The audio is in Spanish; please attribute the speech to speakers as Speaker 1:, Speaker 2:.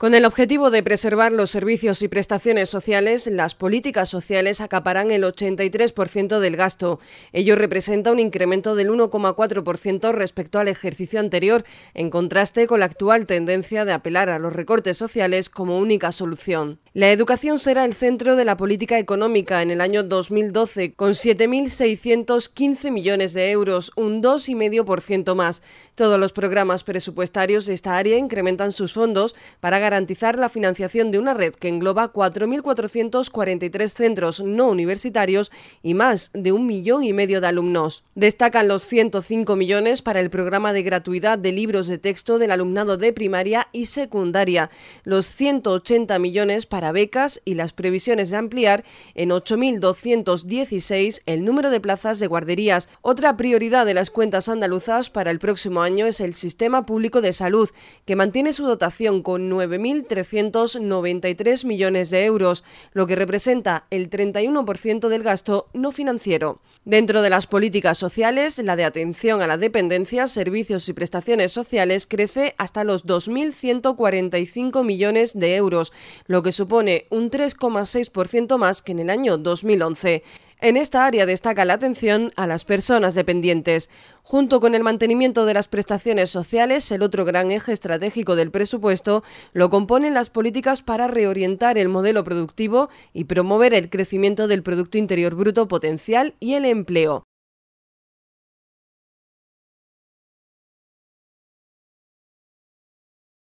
Speaker 1: Con el objetivo de preservar los servicios y prestaciones sociales, las políticas sociales acaparan el 83% del gasto. Ello representa un incremento del 1,4% respecto al ejercicio anterior, en contraste con la actual tendencia de apelar a los recortes sociales como única solución. La educación será el centro de la política económica en el año 2012, con 7.615 millones de euros, un 2,5% más. Todos los programas presupuestarios de esta área incrementan sus fondos para garantizar la financiación de una red que engloba 4.443 centros no universitarios y más de un millón y medio de alumnos. Destacan los 105 millones para el programa de gratuidad de libros de texto del alumnado de primaria y secundaria, los 180 millones para becas y las previsiones de ampliar en 8.216 el número de plazas de guarderías. Otra prioridad de las cuentas andaluzas para el próximo año es el sistema público de salud, que mantiene su dotación con 9 1.393 millones de euros, lo que representa el 31% del gasto no financiero. Dentro de las políticas sociales, la de atención a la dependencia, servicios y prestaciones sociales crece hasta los 2.145 millones de euros, lo que supone un 3,6% más que en el año 2011. En esta área destaca la atención a las personas dependientes. Junto con el mantenimiento de las prestaciones sociales, el otro gran eje estratégico del presupuesto lo componen las políticas para reorientar el modelo productivo y promover el crecimiento del Producto Interior Bruto potencial y el empleo.